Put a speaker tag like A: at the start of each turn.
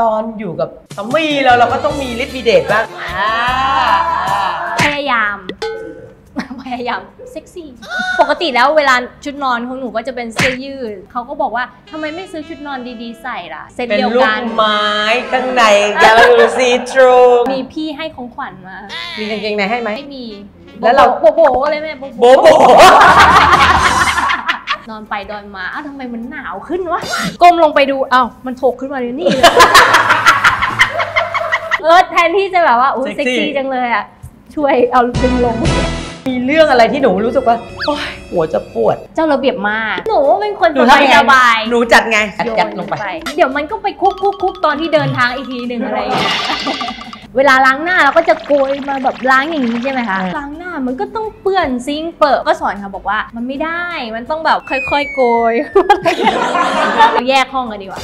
A: ตอนอยู่กับสามีเราเราก็ต้องมีฤทธิ์มีเดชบ้างอ่าอ่า
B: พยายาม พยายามเซ็กซี่ ปกติแล้วเวลาชุดนอนของหนูก็จะเป็นเสื้อยืดเขาก็บอกว่าทำไมไม่ซื้อชุดนอนดีๆใส่ล่ะ เซ็ต
A: เป็น
B: เดียว
A: ลู
B: กั
A: ก
B: น
A: ไม้ข้างในยาวซีทรู
B: มีพี่ให้ของขวัญมา
A: มีกางเกงในให้ไหม
B: ไม่มี
A: แล้วเรา
B: โบโบเลยแม่โบ
A: โบโบ
B: นอนไปนอนมาอ้าวทำไมมันหนาวขึ้นวะก้มลงไปดูอ้าวมันถกขึ้นมาเลยนี่เลยเออแทนที่จะแบบว่าอุ้ยเซ็กซี่จังเลยอะ ช่วยเอาดึงลง
A: มีเรื่องอะไรที่หนูรู้สึกว่าโอ๊ยหัวจะปวด
B: เจ้าระเบียบมาก หนูเป็นคน
A: หนู
B: สบา
A: ทำ
B: ย
A: ยังไง
B: สบาย
A: หนูจัดไงยัด
B: โย
A: ยัด
B: น
A: ลงไป
B: เดี๋ยวมันก็ไปคุกคุกคุกตอนที่เดินทางอีกทีหนึ่งอะไรอย่างเงี้ย เวลาล้างหน้าเราก็จะโกยมาแบบล้างอย่างนี้ใช่ไหมคะ ล้างหน้ามันก็ต้องเปื้อนซิงค์เปิดก็สอนค่ะบอกว่า มันไม่ได้ มันต้องแบบค่อยๆโกยเราแยกห้องกันดีกว่า